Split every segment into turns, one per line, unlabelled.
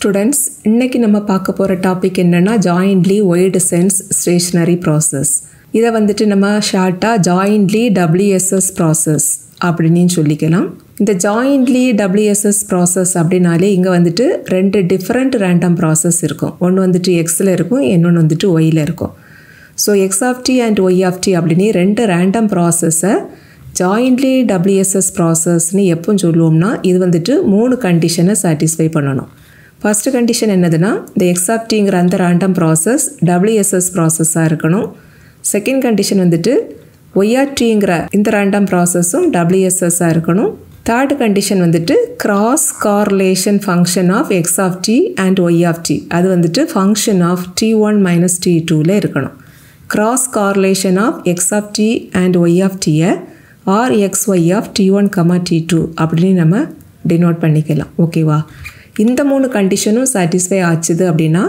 Students இன்றைக்கி நம்ம பார்க்க போகிற டாபிக் என்னென்னா jointly wide sense stationary process இதை வந்துட்டு நம்ம ஷார்ட்டாக ஜாயின்ட்லி டபிள்யூஎஸ்எஸ் ப்ராசஸ் அப்படின்னு சொல்லிக்கலாம். இந்த ஜாயின்ட்லி டபிள்யூஎஸ்எஸ் ப்ராசஸ் அப்படின்னாலே இங்கே வந்துட்டு ரெண்டு டிஃப்ரெண்ட் ரேண்டம் ப்ராசஸ் இருக்கும். ஒன்று வந்துட்டு எக்ஸில் இருக்கும் இன்னொன்று வந்துட்டு ஒயில் இருக்கும். So X of T and Y of T அப்படின்னு ரெண்டு ரேண்டம் ப்ராசஸை ஜாயின்ட்லி டபிள்யூஎஸ்எஸ் ப்ராசஸ்னு எப்போ சொல்லுவோம்னா இது வந்துட்டு மூணு கண்டிஷனை சாட்டிஸ்ஃபை பண்ணணும். ஃபஸ்ட்டு கண்டிஷன் என்னதுன்னா இந்த எக்ஸ் ஆஃப் அந்த ரேண்டம் ப்ராசஸ் டபிள்யூஎஸ்எஸ் ப்ராசஸாக இருக்கணும். செகண்ட் கண்டிஷன் வந்துட்டு ஒய்ஆர்டிங்கிற இந்த ரேண்டம் ப்ராசஸும் டபிள்யூஎஸ்எஸ்ஸாக இருக்கணும். தேர்ட் கண்டிஷன் வந்துட்டு cross correlation function of X of T and Y of T அது வந்துட்டு function of T one minus T டூவில் இருக்கணும். Cross correlation of X of T and Y of டியை R X Y of T one comma T two அப்படின்னு நம்ம denote பண்ணிக்கலாம். ஓகேவா இந்த மூணு கண்டிஷனும் சாட்டிஸ்ஃபை ஆச்சுது அப்படின்னா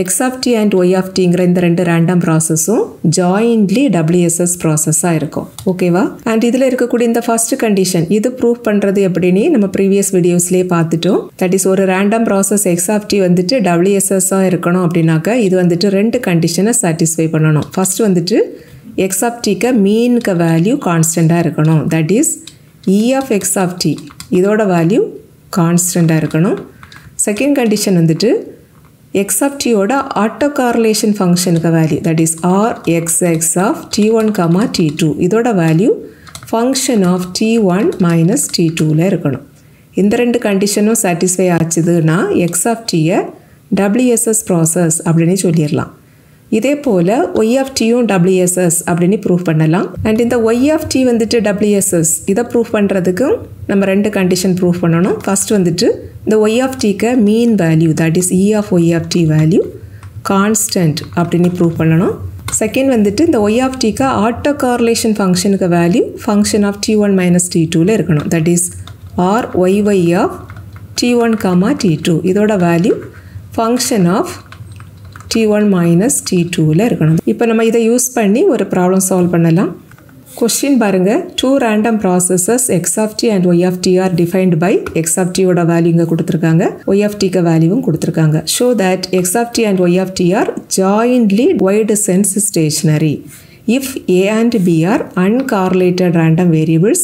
x of t and y of டிங்கிற இந்த ரெண்டு ரேண்டம் ப்ராசஸும் ஜாயின்ட்லி டபிள்யூஎஸ்எஸ் ப்ராசஸாக இருக்கும். ஓகேவா அண்ட் இதில் இருக்கக்கூடிய இந்த ஃபர்ஸ்ட் கண்டிஷன் இது ப்ரூவ் பண்ணுறது எப்படின்னு நம்ம ப்ரீவியஸ் வீடியோஸ்லேயே பார்த்துட்டோம். தட் இஸ் ஒரு random process X of T வந்துட்டு டபிள்யூஎஸ்எஸ்ஸாக இருக்கணும் அப்படின்னாக்கா இது வந்துட்டு ரெண்டு கண்டிஷனை சாட்டிஸ்ஃபை பண்ணணும். ஃபர்ஸ்ட் வந்துட்டு எக்ஸ் ஆஃப் டிக்கு மீனுக்கு வேல்யூ கான்ஸ்டண்ட்டாக இருக்கணும். That is E of x of t இதோட வேல்யூ கான்ஸ்டண்ட்டாக இருக்கணும். செகண்ட் கண்டிஷன் வந்துட்டு எக்ஸ் ஆஃப் டியோட ஆட்டோ கார்லேஷன் ஃபங்க்ஷனுக்கு value that is R x x of t one comma t two இதோட value function of t one minus t டூவில் இருக்கணும். இந்த ரெண்டு கண்டிஷனும் சாட்டிஸ்ஃபை ஆச்சுதுன்னா எக்ஸ் ஆஃப் டியை டபிள்யூஎஸ்எஸ் ப்ராசஸ் அப்படின்னு சொல்லிடலாம். இதே போல் ஒய் ஆஃப் டியும் டபிள்யூஎஸ்எஸ் அப்படின்னு ப்ரூவ் பண்ணலாம். அண்ட் இந்த ஒய் ஆஃப் டி வந்துட்டு டபிள்யூஎஸ்எஸ் இதை ப்ரூவ் பண்ணுறதுக்கும் நம்ம ரெண்டு கண்டிஷன் ப்ரூவ் பண்ணணும். ஃபஸ்ட் வந்துட்டு இந்த ஒய் ஆஃப் டிக்கு mean value that is E of Y of T value constant அப்படின்னு ப்ரூவ் பண்ணணும். செகண்ட் வந்துட்டு இந்த ஒய் ஆஃப் டிக்கு ஆட்டோ கார்லேஷன் ஃபங்க்ஷனுக்கு value function of T one minus T டூவில் இருக்கணும். That is R Y Y of T one comma T two இதோட value function of T one minus T டூவில் இருக்கணும். இப்போ நம்ம இதை யூஸ் பண்ணி ஒரு ப்ராப்ளம் சால்வ் பண்ணலாம். கொஸ்டின் பாருங்கள் two random processes X of T and Y of T are defined by X of டியோட value இங்கே கொடுத்துருக்காங்க. ஒய் ஆஃப் டிக்கு வேல்யூவும் கொடுத்துருக்காங்க. Show that X of T and Y of T are jointly wide sense stationary if A and B are uncorrelated random variables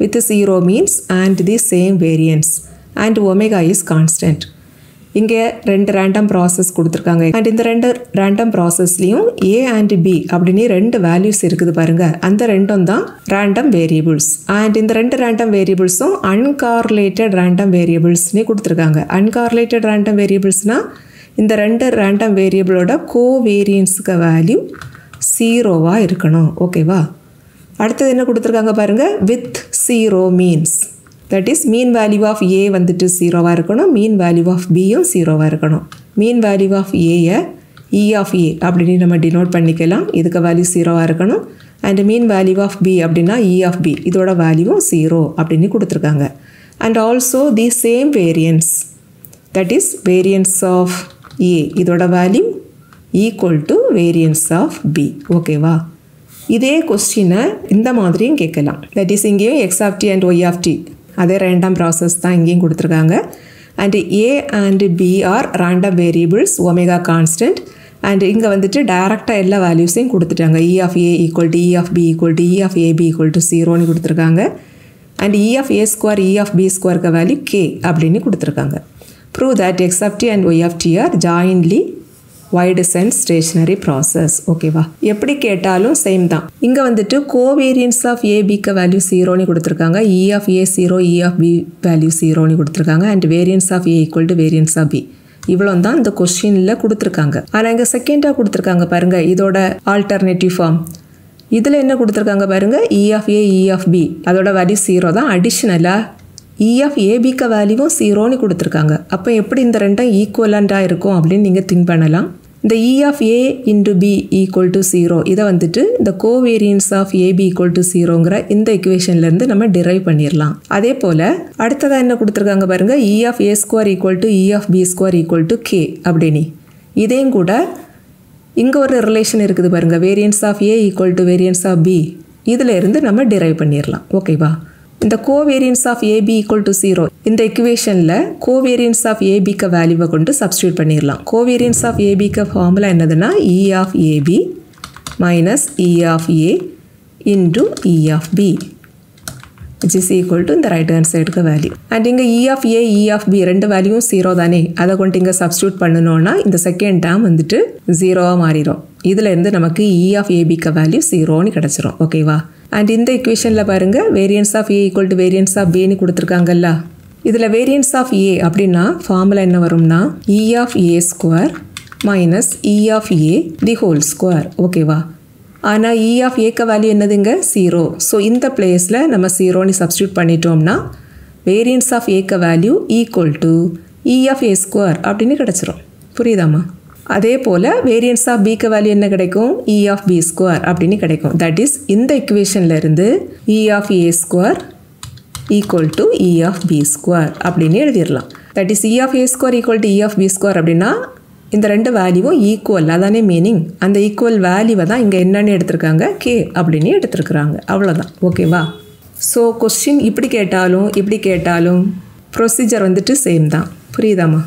with zero means and the same variance. And omega is constant. இங்கே ரெண்டு random process கொடுத்துருக்காங்க. And இந்த ரெண்டு random ப்ராசஸ்லையும் A and B அப்படின்னு ரெண்டு values இருக்குது பாருங்க. அந்த ரெண்டும் தான் ரேண்டம் வேரியபிள்ஸ் அண்ட் இந்த ரெண்டு ரேண்டம் வேரியபிள்ஸும் அன்கார்லேட்டட் ரேண்டம் வேரியபிள்ஸ்னே கொடுத்துருக்காங்க. அன்கார்லேட்டட் ரேண்டம் வேரியபிள்ஸ்னால் இந்த ரெண்டு ரேண்டம் வேரியபிளோட கோ வேரியன்ஸுக்கு வேல்யூ ஜீரோவாக இருக்கணும். ஓகேவா அடுத்தது என்ன கொடுத்துருக்காங்க பாருங்கள் with zero means that is mean value of A வந்துட்டு ஜீரோவாக இருக்கணும் மீன் வேல்யூ ஆஃப் பியும் ஜீரோவாக இருக்கணும். மீன் வேல்யூ ஆஃப் ஏயை இ ஆஃப் ஏ அப்படின்னு நம்ம டினோட் பண்ணிக்கலாம். இதுக்கு வேல்யூ ஜீரோவாக இருக்கணும். And mean value of B அப்படின்னா இ ஆஃப் பி இதோட வேல்யூவும் ஜீரோ அப்படின்னு கொடுத்துருக்காங்க. And also the same variance that is variance of A இதோட value equal to variance of B ஓகேவா இதே கொஸ்டினை இந்த மாதிரியும் கேட்கலாம். தட் இஸ் இங்கேயும் X of T and Y of T அதே ரேண்டம் ப்ராசஸ் தான் இங்கேயும் கொடுத்துருக்காங்க. And A and B are random variables omega constant and இங்கே வந்துட்டு டைரெக்டாக எல்லா வேல்யூஸையும் கொடுத்துட்டாங்க. E of A equal to E of B equal to E of AB equal to ஜீரோன்னு கொடுத்துருக்காங்க. And E of A square E of B ஸ்கொயருக்கு value K அப்படின்னு கொடுத்துருக்காங்க. Prove that X of T and Y of T are jointly wide sense stationary process ஓகேவா எப்படி கேட்டாலும் same தான். இங்கே வந்துட்டு கோவேரியன்ஸ் ஆஃப் ஏபிக்கு வேல்யூ ஜீரோன்னு கொடுத்துருக்காங்க. E of A zero E of B value ஜீரோன்னு கொடுத்துருக்காங்க. And variance of A equal to variance of B இவ்வளோ தான் இந்த கொஸ்டினில் கொடுத்துருக்காங்க. ஆனால் இங்கே செகண்டாக கொடுத்துருக்காங்க பாருங்கள் இதோட ஆல்டர்னேட்டிவ் ஃபார்ம் இதில் என்ன கொடுத்துருக்காங்க பாருங்கள் E e of A E e of B அதோட வேல்யூ ஜீரோ தான் அடிஷ்னலாக இ ஆஃப் ஏபிக்க e வேல்யூவும் ஜீரோன்னு கொடுத்துருக்காங்க. அப்போ எப்படி இந்த ரெண்டும் ஈக்குவலண்ட்டாக இருக்கும் அப்படின்னு நீங்கள் திங்க் பண்ணலாம். இந்த E of A into B equal to zero இதை வந்துட்டு இந்த covariance of AB equal to ஜீரோங்கிற இந்த இக்குவேஷன்லேருந்து நம்ம டிரைவ் பண்ணிடலாம் அதே போல் அடுத்ததாக என்ன கொடுத்துருக்காங்க பாருங்கள் E of A square equal to E of B square equal to K அப்படின்னு. இதையும் கூட இங்கே ஒரு ரிலேஷன் இருக்குது பாருங்கள் variance of A equal to variance of B இதில் இருந்து நம்ம டிரைவ் பண்ணிடலாம் ஓகேவா இந்த covariance of AB equal to zero இந்த இக்குவேஷனில் கோவேரியன்ஸ் ஆஃப் ஏபிக்கு வேல்யூவை கொண்டு சப்ஸ்டியூட் பண்ணிடலாம் கோவேரியன்ஸ் ஆஃப் ஏபிக்கு ஃபார்முலா என்னதுன்னா E of AB minus E of A into E of B which is equal to இந்த ரைட் ஹேண்ட் சைடுக்கு வேல்யூ அண்ட் இங்கே E of A E of B ரெண்டு வேல்யூவும் ஜீரோ தானே. அதை கொண்டு இங்கே சப்ஸ்டியூட் பண்ணணும்னா இந்த செகண்ட் டேம் வந்துட்டு ஜீரோவாக மாறிடும் இதுலேருந்து நமக்கு e இ ஆஃப் ஏபிக்கு வேல்யூ ஜீரோன்னு கிடச்சிரும். ஓகேவா அண்ட் இந்த இக்குவேஷனில் பாருங்கள் variance of A equal to variance of பேன்னு கொடுத்துருக்காங்கல்ல. இதில் வேரியன்ஸ் ஆஃப் ஏ அப்படின்னா ஃபார்முலா என்ன வரும்னா E of A square minus E of A the whole square ஓகேவா ஆனால் இ ஆஃப் ஏக்க வேல்யூ என்னதுங்க? ஜீரோ ஸோ இந்த பிளேஸில் நம்ம ஜீரோன்னு சப்ஸ்டியூட் பண்ணிட்டோம்னா வேரியன்ஸ் ஆஃப் ஏக்க value equal to E of A square அப்படின்னு கிடச்சிரும். புரியுதாம்மா? அதே போல் வேரியன்ஸ் ஆஃப் பிக்கு வேல்யூ என்ன கிடைக்கும்? இ ஆஃப் பி ஸ்கொயர் அப்படின்னு கிடைக்கும். தட் இஸ் இந்த இக்குவேஷனில் இருந்து E of A square equal to E of B square அப்படின்னு எழுதிடலாம் that is E of A square equal to E of B square அப்படின்னா இந்த ரெண்டு வேல்யூவும் ஈக்குவல் அதானே மீனிங் அந்த ஈக்குவல் வேல்யூவை தான் இங்கே என்னென்னு எடுத்திருக்காங்க? கே அப்படின்னு எடுத்துருக்குறாங்க. அவ்வளோதான் ஓகேவா ஸோ கொஸ்டின் இப்படி கேட்டாலும் இப்படி கேட்டாலும் ப்ரொசீஜர் வந்துட்டு சேம் தான். புரியுதாம்மா?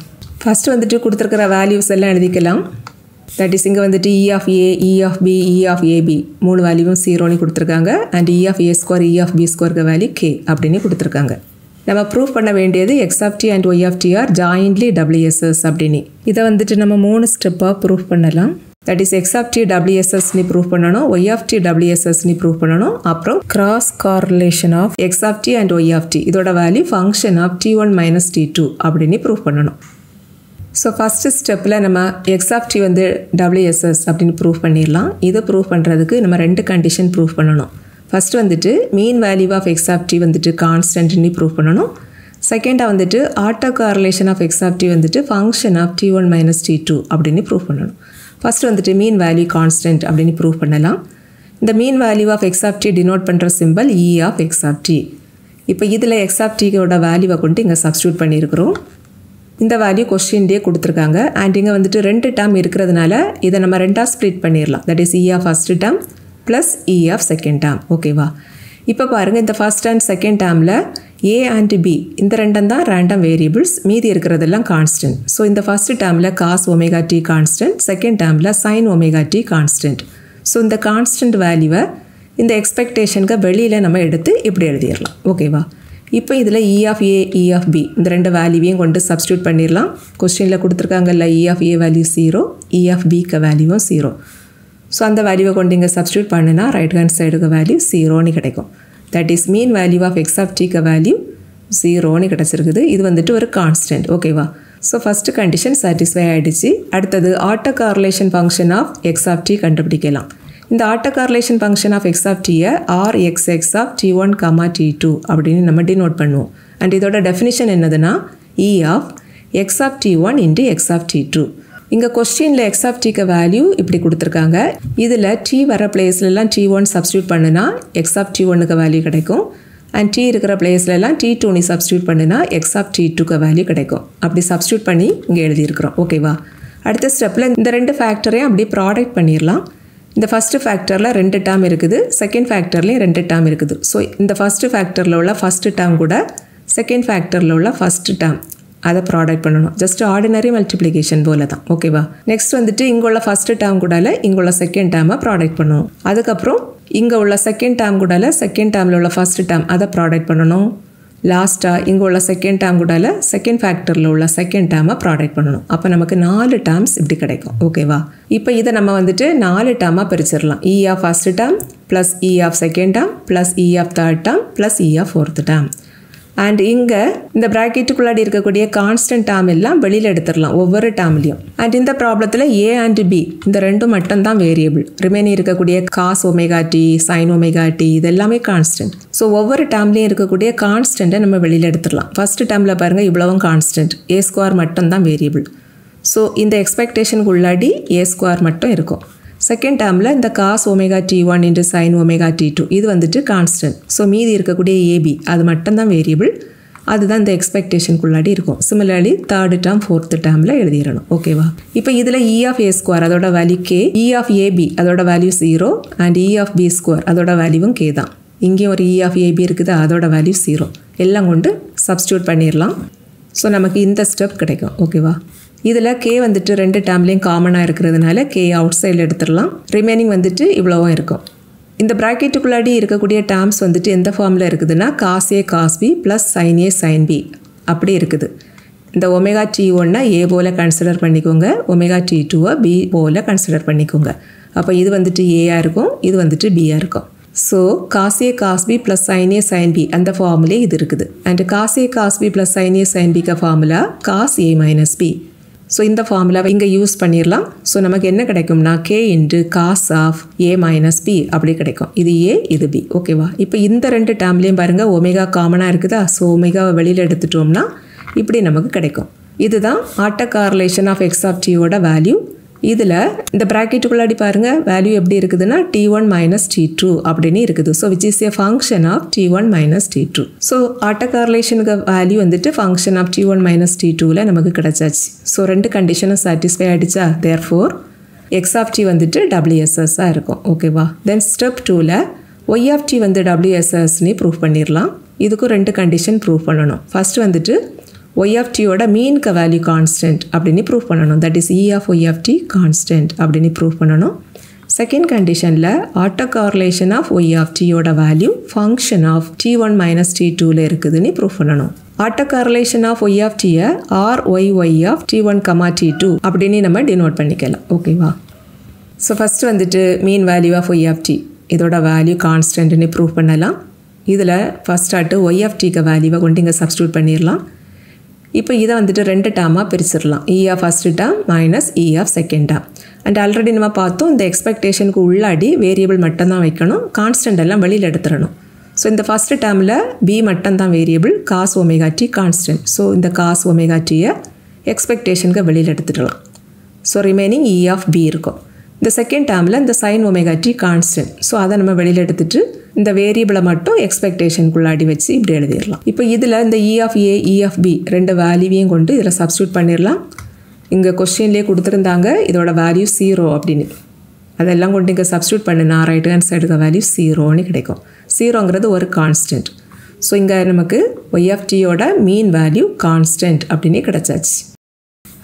ஃபஸ்ட்டு வந்துட்டு கொடுத்துருக்கிற வேல்யூஸ் எல்லாம் எழுதிக்கலாம். தட் இஸ் இங்கே வந்துட்டு E of A E of B E of AB மூணு வேல்யூவும் சீரோன்னு கொடுத்துருக்காங்க. And E of A square E of B ஸ்கொயருக்கு வேல்யூ கே அப்படின்னு கொடுத்துருக்காங்க. நம்ம ப்ரூவ் பண்ண வேண்டியது x of t and y of t are jointly WSS அப்படின்னு. இதை வந்துட்டு நம்ம மூணு ஸ்டெப்பாக ப்ரூவ் பண்ணலாம். That is x of t டபிள்யூஎஸ்எஸ்னி prove பண்ணணும். ஒய் ஆஃப் டி டபிள்யூஎஸ்எஸ்னி ப்ரூவ் பண்ணணும். அப்புறம் cross correlation of x of t and y of t இதோட value function of t one minus t two அப்படின்னு ப்ரூவ் பண்ணணும். ஸோ ஃபஸ்ட்டு ஸ்டெப்பில் நம்ம x t வந்து டபிள்யூஎஸ்எஸ் அப்படின்னு ப்ரூவ் பண்ணிடலாம் இதை ப்ரூவ் பண்ணுறதுக்கு நம்ம ரெண்டு கண்டிஷன் ப்ரூவ் பண்ணணும். ஃபஸ்ட் வந்துட்டு mean value of X T வந்துட்டு கான்ஸ்டன்ட்னு ப்ரூவ் பண்ணணும். செகண்டாக வந்துட்டு auto correlation of X T வந்துட்டு function of T one minus T two அப்படின்னு ப்ரூவ் பண்ணணும். ஃபஸ்ட் வந்துட்டு மீன் வேல்யூ கான்ஸ்டன்ட் அப்படின்னு ப்ரூவ் பண்ணலாம். இந்த mean value of X of T T denote பண்ணுற simple E of X of T T இப்போ இதில் எக்ஸாப்டியோட வேல்யூவை கொண்டு இங்கே சப்ஸ்டியூட் பண்ணியிருக்கிறோம் இந்த வேல்யூ கொஸ்டின்லேயே கொடுத்துருக்காங்க. அண்ட் இங்கே வந்துட்டு ரெண்டு டேர்ம் இருக்கிறதுனால இதை நம்ம ரெண்டாக ஸ்ப்ளிட் பண்ணிடலாம். That is E of first term plus E of second term ஓகேவா இப்போ பாருங்கள் இந்த ஃபஸ்ட் அண்ட் செகண்ட் டேர்மில் ஏ அண்ட் பி இந்த ரெண்டும் தான் ரேண்டம் வேரியபிள்ஸ் மீதி இருக்கிறதெல்லாம் கான்ஸ்டன்ட் ஸோ இந்த ஃபஸ்ட் டேர்மில் cos omega T constant second டேர்மில் sine omega T constant so இந்த கான்ஸ்டன்ட் வேல்யூவை இந்த எக்ஸ்பெக்டேஷனுக்கு வெளியில் நம்ம எடுத்து இப்படி எழுதிடலாம். ஓகேவா இப்போ இதில் E of A E of B இந்த ரெண்டு வேல்யூவையும் கொண்டு சப்ஸ்டியூட் பண்ணிடலாம். கொஸ்டினில் கொடுத்துருக்காங்கல்ல E of A value zero E of பிக்கு வேல்யூவும் ஜீரோ ஸோ அந்த வேல்யூவை கொண்டு இங்கே சப்ஸ்டியூட் பண்ணினா ரைட் ஹேண்ட் சைடுக்கு வேல்யூ ஜீரோன்னு கிடைக்கும். That is mean value of X of டிக்கு வேல்யூ ஜீரோன்னு கிடச்சிருக்குது. இது வந்துட்டு ஒரு கான்ஸ்டன்ட் ஓகேவா ஸோ ஃபஸ்ட்டு கண்டிஷன் சாட்டிஸ்ஃபை ஆகிடுச்சு அடுத்தது autocorrelation function of X of T கண்டுபிடிக்கலாம். இந்த autocorrelation function of X of டியை R X X of T one comma T two அப்படின்னு நம்ம டினோட் பண்ணுவோம். அண்ட் இதோட டெஃபினிஷன் என்னதுன்னா E of X of T one into X of T two இங்கே கொஸ்டினில் X of டிக்கு வேல்யூ இப்படி கொடுத்துருக்காங்க. இதில் டி வர பிளேஸ்லலாம் டி ஒன் சப்ஸ்டியூட் பண்ணுனா எக்ஸ் ஆஃப் டி ஒன்னுக்கு வேல்யூ கிடைக்கும். அண்ட் டி இருக்கிற பிளேஸ்லலாம் டி டூ நீ சப்ஸ்டியூட் பண்ணுனா எக்ஸ் ஆஃப் டி டூக்கு வேல்யூ கிடைக்கும். அப்படி சப்ஸ்டியூட் பண்ணி இங்கே எழுதியிருக்கிறோம். ஓகேவா அடுத்த ஸ்டெப்பில் இந்த ரெண்டு ஃபேக்டரையும் அப்படியே ப்ராடக்ட் பண்ணிடலாம் இந்த ஃபஸ்ட்டு ஃபேக்டரில் ரெண்டு டேர்ம் இருக்குது. செகண்ட் ஃபேக்டர்லேயும் ரெண்டு டேர்ம் இருக்குது. ஸோ இந்த ஃபஸ்ட்டு ஃபேக்டரில் உள்ள ஃபஸ்ட்டு டேர்ம் கூட செகண்ட் ஃபேக்டரில் உள்ள ஃபஸ்ட்டு டேர்ம் அதை ப்ராடக்ட் பண்ணணும். ஜஸ்ட் ஆர்டினரி மல்டிப்ளிகேஷன் போல தான் ஓகேவா நெக்ஸ்ட் வந்துட்டு இங்கே உள்ள ஃபஸ்ட்டு டேர்ம் கூடால இங்கே உள்ள செகண்ட் டேர்மை ப்ராடக்ட் பண்ணணும். அதுக்கப்புறம் இங்கே உள்ள செகண்ட் டேர்ம் கூடால செகண்ட் டேர்மில் உள்ள ஃபஸ்ட்டு டேர்ம் அதை ப்ராடக்ட் பண்ணணும். லாஸ்ட்டாக இங்கே உள்ள செகண்ட் டேம் கூட செகண்ட் ஃபேக்டரில் உள்ள செகண்ட் டேமை ப்ராடக்ட் பண்ணணும். அப்போ நமக்கு நாலு டேர்ம்ஸ் இப்படி கிடைக்கும். ஓகேவா இப்போ இதை நம்ம வந்துட்டு நாலு டேர்மாக பிரிச்சிடலாம். E of first term plus E of second term plus E of third term plus E of fourth term and இங்கே இந்த ப்ராக்கெட்டுக்குள்ளாடி இருக்கக்கூடிய கான்ஸ்டன்ட் டேர்ம் எல்லாம் வெளியில் எடுத்துடலாம் ஒவ்வொரு டேர்ம்லையும் அண்ட் இந்த ப்ராப்ளத்தில் ஏ அண்ட் பி இந்த ரெண்டும் மட்டும்தான் வேரியபிள் ரிமைனிங் இருக்கக்கூடிய cos omega T sine omega T இது எல்லாமே கான்ஸ்டன்ட் ஸோ ஒவ்வொரு டேர்ம்லையும் இருக்கக்கூடிய கான்ஸ்டண்ட்டை நம்ம வெளியில் எடுத்துடலாம். ஃபஸ்ட்டு டேர்மில் பாருங்கள் இவ்வளவும் கான்ஸ்டன்ட் ஏ ஸ்கொயர் மட்டும்தான் வேரியபிள் ஸோ இந்த எக்ஸ்பெக்டேஷனுக்கு உள்ளாடி ஏ ஸ்கொயர் மட்டும் இருக்கும். செகண்ட் டேர்மில் இந்த cos omega T one into sine omega T two இது வந்துட்டு கான்ஸ்டன்ட் ஸோ மீதி இருக்கக்கூடிய ஏபி அது மட்டும்தான் வேரியபிள் அதுதான் இந்த எக்ஸ்பெக்டேஷனுக்குள்ளாடி இருக்கும். சிமிலர்லி தேர்டு டேர்ம் ஃபோர்த்து டேர்மில் எழுதிடணும். ஓகேவா இப்போ இதில் இ ஆஃப் ஏ ஸ்கொயர் அதோட value K E of AB அதோட value zero and E of B square அதோட வேல்யூவும் கே தான். இங்கேயும் ஒரு இ ஆஃப் ஏபி இருக்குது அதோட வேல்யூ ஜீரோ எல்லாம் கொண்டு சப்ஸ்டியூட் பண்ணிடலாம். ஸோ நமக்கு இந்த ஸ்டெப் கிடைக்கும். ஓகேவா இதில் கே வந்துட்டு ரெண்டு டேம்லேயும் காமனாக இருக்கிறதுனால கே அவுட் சைடில் எடுத்துடலாம். ரிமைனிங் வந்துட்டு இவ்வளோவும் இருக்கும். இந்த ப்ராக்கெட்டுக்குள்ளாடி இருக்கக்கூடிய டேர்ம்ஸ் வந்துட்டு எந்த ஃபார்மில் இருக்குதுன்னா cos A cos B plus sine A sine B அப்படி இருக்குது. இந்த ஒமேகா டி ஒன்னா ஏ போல் கன்சிடர் பண்ணிக்கோங்க. ஒமேகா டி டூவை பி போல் கன்சிடர் பண்ணிக்கோங்க. அப்போ இது வந்துட்டு ஏயாக இருக்கும் இது வந்துட்டு பியாக இருக்கும். So cos A cos B plus sine A sine B அந்த ஃபார்முலே இது இருக்குது. And cos A cos B plus sine sine பிக்க formula cos A minus B so இந்த ஃபார்முலாவை இங்கே யூஸ் பண்ணிடலாம் ஸோ நமக்கு என்ன கிடைக்கும்னா K into cos of A minus B அப்படி கிடைக்கும். இது ஏ இது பி ஓகேவா இப்போ இந்த ரெண்டு டேம்லேயும் பாருங்கள் ஒமேகா காமனாக இருக்குதா? ஸோ ஒமேகாவை வெளியில் எடுத்துட்டோம்னா இப்படி நமக்கு கிடைக்கும். இதுதான் ஆட்ட கார்லேஷன் ஆஃப் எக்ஸ் ஆஃப் டியோட வேல்யூ இதில் இந்த ப்ராக்கெட்டுக்குள்ளாடி பாருங்கள் வேல்யூ எப்படி இருக்குதுன்னா T one minus T two அப்படின்னு இருக்குது. So which is a function of T one minus T two so ஆட்ட கார்லேஷனுக்கு வேல்யூ வந்துட்டு function of T one minus T டூவில் நமக்கு கிடச்சாச்சு. ஸோ ரெண்டு கண்டிஷனும் சாட்டிஸ்ஃபை ஆகிடுச்சா therefore X of D வந்துட்டு டபிள்யூஎஸ்எஸ்ஸாக இருக்கும். ஓகேவா தென் ஸ்டெப் டூவில் ஒய் ஆஃப் டி வந்து டபிள்யூஎஸ்எஸ்னே ப்ரூவ் பண்ணிடலாம் இதுக்கும் ரெண்டு கண்டிஷன் ப்ரூவ் பண்ணணும். ஃபஸ்ட்டு வந்துட்டு ஒய் ஆஃப் டியோட மீன்க வேல்யூ கான்ஸ்டன்ட் அப்படின்னு ப்ரூவ் பண்ணணும். That is E of Y of T constant அப்படின்னு ப்ரூவ் பண்ணணும். செகண்ட் கண்டிஷனில் auto correlation of Y of டியோட value function of T one minus T டூவில் இருக்குதுன்னு ப்ரூவ் பண்ணணும். Auto correlation of Y of டியை R Y Y of T one comma T two அப்படின்னு நம்ம denote பண்ணிக்கலாம். ஓகேவா ஸோ ஃபஸ்ட்டு வந்துட்டு mean value of Y of T இதோட value கான்ஸ்டன்ட்னு ப்ரூவ் பண்ணலாம். இதில் ஃபஸ்ட் ஆட்டு ஒய் ஆஃப் டிக்கு வேல்யூவை கொண்டு இங்கே சப்ஸ்டியூட் பண்ணிடலாம் இப்போ இதை வந்துட்டு ரெண்டு டேர்மாக பிரிச்சிடலாம். E of first term minus E of second term and already நம்ம பார்த்தோம் இந்த எக்ஸ்பெக்டேஷனுக்கு உள்ளாடி வேரியபிள் மட்டும்தான் வைக்கணும். கான்ஸ்டன்ட் எல்லாம் வெளியில் எடுத்துடணும். ஸோ இந்த ஃபஸ்ட்டு டேர்மில் பி மட்டும்தான் variable cos omega T constant so இந்த காஸ் ஒமேகாட்டியை எக்ஸ்பெக்டேஷனுக்கு வெளியில் எடுத்துடலாம். So remaining E of B இருக்கும். இந்த செகண்ட் டேர்மில் இந்த sine omega T constant so அதை நம்ம வெளியில் எடுத்துட்டு இந்த வேரியபிளை மட்டும் எக்ஸ்பெக்டேஷனுக்குள்ளாடி வச்சு இப்படி எழுதிடலாம். இப்போ இதில் இந்த E of A E of B ரெண்டு வேல்யூவையும் கொண்டு இதில் சப்ஸ்டியூட் பண்ணிடலாம். இங்கே கொஸ்டின்லேயே கொடுத்துருந்தாங்க இதோட வேல்யூ ஜீரோ அப்படின்னு. அதெல்லாம் கொண்டு இங்கே சப்ஸ்டியூட் பண்ணினா ரைட் ஹேண்ட் சைடுக்கு வேல்யூ ஜீரோன்னு கிடைக்கும். ஜீரோங்கிறது ஒரு கான்ஸ்டன்ட் ஸோ இங்கே நமக்கு ஒய்எஃப்டியோட மீன் வேல்யூ கான்ஸ்டன்ட் அப்படின்னு கிடச்சாச்சு.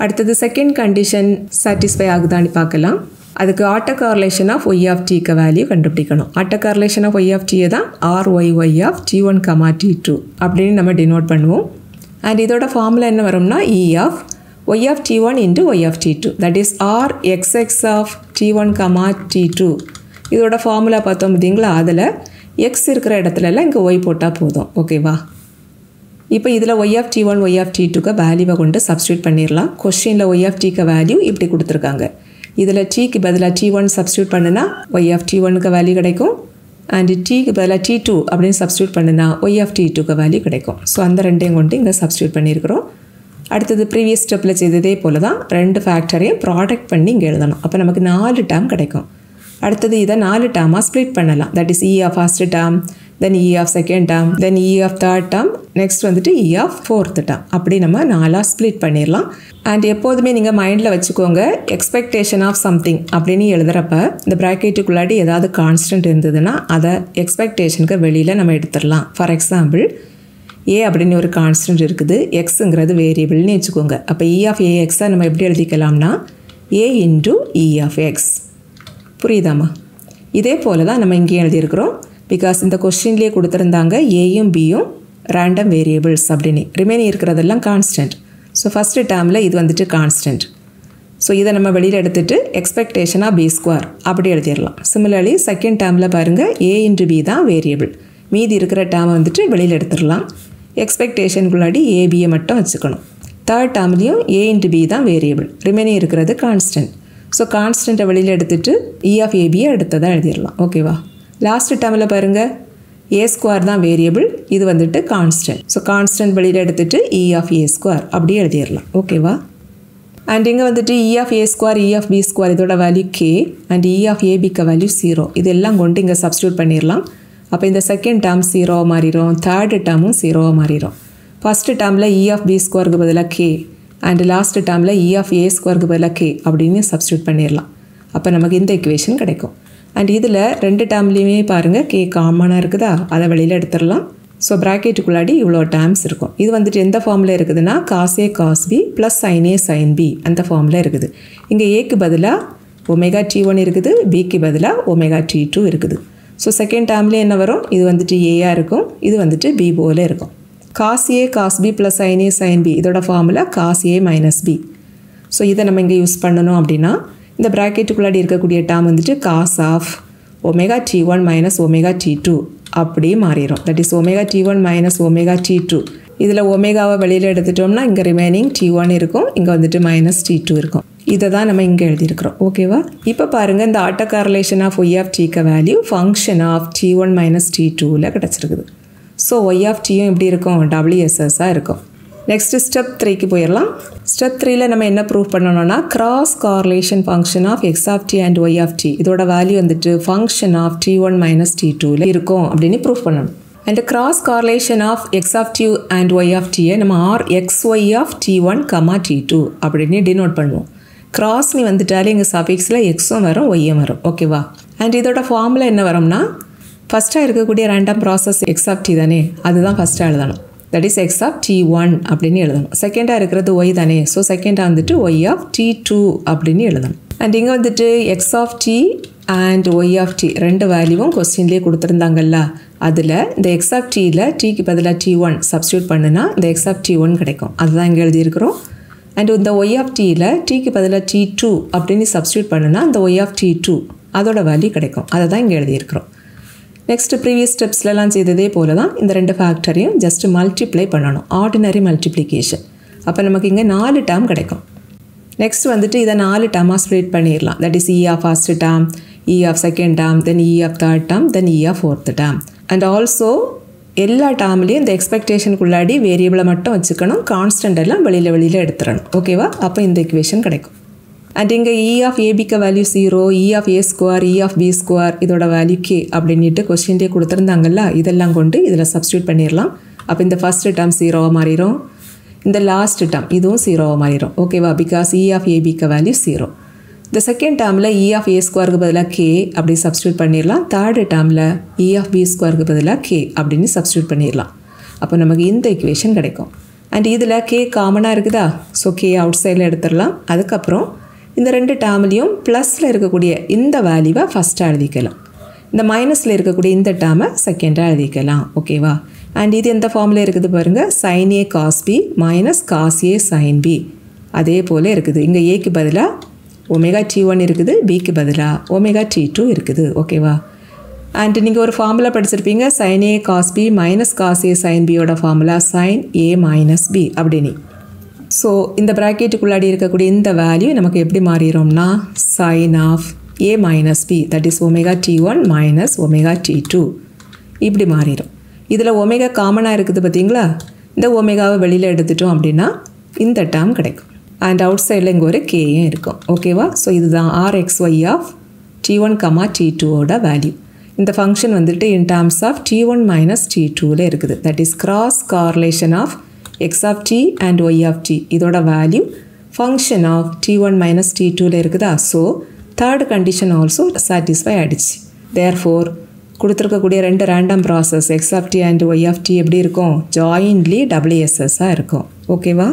அடுத்தது செகண்ட் கண்டிஷன் சாட்டிஸ்ஃபை ஆகுதான்னு பார்க்கலாம். அதுக்கு auto correlation of Y of டிக்கு வேல்யூ கண்டுபிடிக்கணும். Auto correlation of Y of டியை தான் R Y Y of T one comma T two அப்படின்னு நம்ம டினோட் பண்ணுவோம். அண்ட் இதோட ஃபார்முலா என்ன வரும்னா E of Y of T one into Y of T two that is R X X of T one comma T two இதோட formula பார்த்தோம் பார்த்தீங்களா? அதில் எக்ஸ் இருக்கிற இடத்துலலாம் இங்கே ஒய் போட்டால் போதும். ஓகேவா இப்போ இதில் Y of T one Y of T டூக்கு வேல்யூவை கொண்டு சப்ஸ்டியூட் பண்ணிடலாம் கொஸ்டினில் ஒய் ஆஃப் டிக்கு வேல்யூ இப்படி கொடுத்துருக்காங்க. இதில் டீக்கு பதிலாக டி ஒன் சப்ஸ்டியூட் பண்ணுனா ஒய் ஆஃப் டி ஒனுக்கு வேல்யூ கிடைக்கும். அண்ட் டீக்கு பதிலாக டி டூ அப்படின்னு சப்ஸ்டியூட் பண்ணுனா ஒய் ஆஃப் டி டூக்கு வேல்யூ கிடைக்கும். ஸோ அந்த ரெண்டையும் கொண்டு இங்கே சப்ஸ்டியூட் பண்ணியிருக்கிறோம். அடுத்தது ப்ரீவியஸ் ஸ்டெப்பில் செய்ததே போல தான் ரெண்டு ஃபேக்டரையும் ப்ராடக்ட் பண்ணி இங்கே எழுதணும். அப்போ நமக்கு நாலு டேம் கிடைக்கும். அடுத்தது இதை நாலு டேமாக ஸ்ப்ளிட் பண்ணலாம். That is E of first then E of second term then E of third term next வந்துட்டு இ ஆஃப் ஃபோர்த் டேம் அப்படி நம்ம நாலாக ஸ்ப்ளிட் பண்ணிடலாம் அண்ட் எப்போதுமே நீங்கள் மைண்டில் வச்சுக்கோங்க எக்ஸ்பெக்டேஷன் ஆஃப் சம்திங் அப்படின்னு எழுதுகிறப்ப இந்த ப்ராக்கெட்டுக்குள்ளாடி ஏதாவது கான்ஸ்டன்ட் இருந்ததுன்னா அதை எக்ஸ்பெக்டேஷனுக்கு வெளியில் நம்ம எடுத்துடலாம் ஃபார் எக்ஸாம்பிள் ஏ அப்படின்னு ஒரு கான்ஸ்டன்ட் இருக்குது. எக்ஸுங்கிறது வேரியபிள்னு வச்சுக்கோங்க. அப்போ இ e ஆஃப் ஏ எக்ஸை நம்ம எப்படி எழுதிக்கலாம்னா A into E of X புரியுதாம்மா? இதே போல் தான் நம்ம இங்கேயும் எழுதியிருக்கிறோம். பிகாஸ் இந்த கொஸ்டின்லேயே கொடுத்துருந்தாங்க ஏயும் பியும் ரேண்டம் வேரியபிள்ஸ் அப்படின்னு. ரிமைனிங் இருக்கிறதெல்லாம் கான்ஸ்டன்ட் ஸோ ஃபஸ்ட்டு டேர்மில் இது வந்துட்டு கான்ஸ்டன்ட் ஸோ இதை நம்ம வெளியில் எடுத்துகிட்டு எக்ஸ்பெக்டேஷனாக பி ஸ்கொயர் அப்படி எழுதிடலாம். சிமிலர்லி செகண்ட் டேர்மில் பாருங்கள் ஏ இன்ட்டு பி தான் வேரியபிள் மீதி இருக்கிற டேர்மை வந்துட்டு வெளியில் எடுத்துடலாம். எக்ஸ்பெக்டேஷனுக்குள்ளாடி ஏபியை மட்டும் வச்சுக்கணும். தேர்ட் டேர்ம்லேயும் ஏ இன்ட்டு பி தான் வேரியபிள் ரிமைனிங் இருக்கிறது கான்ஸ்டன்ட் ஸோ கான்ஸ்டண்ட்டை வெளியில் எடுத்துகிட்டு இ e ஆஃப் ஏபியை எடுத்ததாக எழுதிடலாம். ஓகேவா லாஸ்ட் டேர்மில் பாருங்கள் ஏ ஸ்கொயர் தான் வேரியபிள் இது வந்துட்டு கான்ஸ்டன்ட் ஸோ கான்ஸ்டன்ட் வெளியில் எடுத்துகிட்டு இ ஆஃப் ஏ ஸ்கொயர் அப்படியே எழுதிடலாம். ஓகேவா அண்ட் இங்கே வந்துட்டு E of A square E of B square இதோட value K and E of ஏபிக்கு value zero இதெல்லாம் கொண்டு இங்கே சப்ஸ்டியூட் பண்ணிடலாம். அப்போ இந்த செகண்ட் டேர்ம் ஜீரோவாக மாறிடும் தேர்டு டேர்மும் ஜீரோவாக மாறிடும் ஃபஸ்ட்டு டேர்மில் இ ஆஃப் பி ஸ்கொயருக்கு பதிலாக கே அண்ட் லாஸ்ட் டேர்மில் இ ஆஃப் ஏ ஸ்கொயருக்கு பதிலாக கே அப்படின்னு சப்ஸ்டியூட் பண்ணிடலாம். அப்போ நமக்கு இந்த இக்குவேஷன் கிடைக்கும். அண்ட் இதில் ரெண்டு டேம்லேயுமே பாருங்கள் கே காமனாக இருக்குதா? அதை வெளியில் எடுத்துடலாம். ஸோ ப்ராக்கெட்டுக்குள்ளாடி இவ்வளோ டேம்ஸ் இருக்கும். இது வந்துட்டு எந்த ஃபார்மில் இருக்குதுன்னா காசே cos B plus சைனே sign B அந்த ஃபார்மில் இருக்குது. இங்கே ஏக்கு பதிலாக ஒமேகா டி ஒன் இருக்குது. பிக்கு பதிலாக ஒமேகா டி டூ இருக்குது. ஸோ செகண்ட் டேர்ம்லேயே என்ன வரும்? இது வந்துட்டு ஏயாக இருக்கும். இது வந்துட்டு பி போல இருக்கும். Cos A cos B plus sine A sine B இதோட ஃபார்மில் cos A minus B so இதை நம்ம இங்கே யூஸ் பண்ணணும் அப்படின்னா இந்த ப்ராக்கெட்டுக்குள்ளாடி இருக்கக்கூடிய டேர்ம் வந்துட்டு cos of omega T one minus omega T two அப்படியே மாறிடும் that is omega T one minus omega T two இதில் ஒமேகாவை வெளியில் எடுத்துட்டோம்னா இங்கே ரிமைனிங் டி ஒன் இருக்கும் இங்கே வந்துட்டு மைனஸ் டி டூ இருக்கும். இதை தான் நம்ம இங்கே எழுதியிருக்கிறோம். ஓகேவா இப்போ பாருங்கள் இந்த auto correlation of Y of டீக்க value function of T one minus T டூவில் கிடச்சிருக்குது. ஸோ ஒய் ஆஃப் டியும் எப்படி இருக்கும்? டபிள்யூஎஸ்எஸ்ஸாக இருக்கும். நெக்ஸ்ட் ஸ்டெப் த்ரீக்கு போயிடலாம். ஸ்டெப் த்ரீல நம்ம என்ன ப்ரூவ் பண்ணணும்னா cross correlation function of X of T and Y of T இதோட வேல்யூ வந்துட்டு function of T one minus T டூவில் இருக்கும் அப்படின்னு ப்ரூவ் பண்ணணும். And cross correlation of X of T and Y of டியை நம்ம R X Y of T one comma T two அப்படின்னு denote பண்ணுவோம். கிராஸ்னி வந்துட்டாலே எங்கள் சபிக்ஸில் எக்ஸும் வரும் ஒய்யும் வரும். ஓகேவா அண்ட் இதோட ஃபார்மில் என்ன வரும்னா ஃபஸ்ட்டாக இருக்கக்கூடிய random process X of T தானே? அதுதான் ஃபஸ்ட்டாக எழுதணும். That is X of T one அப்படின்னு எழுதணும். செகண்டாக இருக்கிறது ஒய் தானே. ஸோ செகண்டாக வந்துட்டு ஒய் ஆஃப் டி டூ அப்படின்னு எழுதணும். அண்ட் இங்கே வந்துட்டு X of T and Y of T ரெண்டு வேல்யூவும் கொஸ்டின்லேயே கொடுத்துருந்தாங்கல்ல. அதில் இந்த எக்ஸ் ஆஃப் டியில் டிக்கு பதிலாக டி ஒன் சப்ஸ்டியூட் பண்ணுனா இந்த எக்ஸ் ஆஃப் டி ஒன் கிடைக்கும். அதுதான் இங்கே எழுதியிருக்கிறோம். அண்ட் இந்த ஒய் ஆஃப் டியில் டிக்கு பதிலாக டி டூ அப்படின்னு சப்ஸ்டியூட் பண்ணுனா இந்த ஒய் ஆஃப் டி டூ அதோட வேல்யூ கிடைக்கும். அதை தான் இங்கே எழுதியிருக்கிறோம். நெக்ஸ்ட் ப்ரீவியஸ் ஸ்டெப்ஸ்லலாம் செய்ததே போல தான் இந்த ரெண்டு ஃபேக்டரையும் ஜஸ்ட் மல்டிப்ளை பண்ணணும். ஆர்டினரி மல்டிப்ளிகேஷன் அப்போ நமக்கு இங்கே நாலு டேம் கிடைக்கும். நெக்ஸ்ட் வந்துட்டு இதை நாலு டேமாக ஸ்ப்ளிட் பண்ணிடலாம். That is E of first term E of second term then E of third term then E of fourth term and also எல்லா டேம்லேயும் இந்த எக்ஸ்பெக்டேஷனுக்குள்ளாடி வேரியபிளை மட்டும் வச்சுக்கணும். கான்ஸ்டன்ட் எல்லாம் வெளியில் வெளியில் எடுத்துடணும். ஓகேவா அப்போ இந்த இக்குவேஷன் கிடைக்கும். அண்ட் இங்கே E of ஏபிக்கு value zero E of A square E of B square இதோட வேல்யூ கே அப்படின்ட்டு கொஸ்டின்டே கொடுத்துருந்தாங்கல்ல இதெல்லாம் கொண்டு இதில் சப்ஸ்டியூட் பண்ணிடலாம் அப்போ இந்த ஃபஸ்ட்டு டேர்ம் ஜீரோவாக மாறிடும் இந்த லாஸ்ட் டேர்ம் இதுவும் ஜீரோவாக மாறிடும் ஓகேவா பிகாஸ் இ ஆஃப் ஏபிக்கு வேல்யூ ஜீரோ இந்த செகண்ட் டேர்மில் இ ஆஃப் ஏ ஸ்கொயருக்கு பதிலாக கே அப்படி சப்ஸ்டியூட் பண்ணிடலாம் தேர்டு டேர்மில் இ ஆஃப் பி ஸ்கொயருக்கு பதிலாக கே அப்படின்னு சப்ஸ்டியூட் பண்ணிடலாம் அப்போ நமக்கு இந்த இக்குவேஷன் கிடைக்கும். அண்ட் இதில் கே காமனாக இருக்குதா? ஸோ கே அவுட் சைடில் எடுத்துடலாம் அதுக்கப்புறம் இந்த ரெண்டு டேர்ம்லேயும் ப்ளஸில் இருக்கக்கூடிய இந்த வேல்யூவை ஃபஸ்ட்டாக எழுதிக்கலாம். இந்த மைனஸில் இருக்கக்கூடிய இந்த டேர்மை செகண்டாக எழுதிக்கலாம். ஓகேவா அண்ட் இது எந்த ஃபார்மில் இருக்குது பாருங்கள் sine A cos B minus cos A sine B அதே போல் இருக்குது. இங்கே ஏக்கு பதிலாக ஒமேகா டி ஒன் இருக்குது பிக்கு பதிலாக ஒமேகா டி டூ இருக்குது. ஓகேவா அண்ட் நீங்கள் ஒரு ஃபார்முலா படிச்சிருப்பீங்க. Sine A cos B minus cos A sine பியோட formula sine A minus B அப்படின்னு ஸோ இந்த ப்ராக்கெட்டுக்குள்ளாடி இருக்கக்கூடிய இந்த வேல்யூ நமக்கு எப்படி மாறிடும்னா sine of A minus B that is omega T one minus omega T two இப்படி மாறிடும். இதில் ஒமேகா காமனாக இருக்குது பார்த்தீங்களா இந்த ஒமேகாவை வெளியில் எடுத்துட்டோம் அப்படின்னா இந்த டேர்ம் கிடைக்கும். அண்ட் அவுட் சைடில் இங்கே ஒரு கேயும் இருக்கும். ஓகேவா ஸோ இதுதான் R X Y of T one comma T டூவோட வேல்யூ இந்த ஃபங்க்ஷன் வந்துட்டு in terms of T one minus T டூவில் இருக்குது. That is cross correlation of X of T and Y of T இதோட value function of T one minus T டூவில் இருக்குதா? So third condition also satisfy ஆகிடுச்சு therefore கொடுத்துருக்கக்கூடிய ரெண்டு random process X of T and Y of T எப்படி இருக்கும்? Jointly டபிள்யூஎஸ்எஸ்ஸாக இருக்கும். ஓகேவா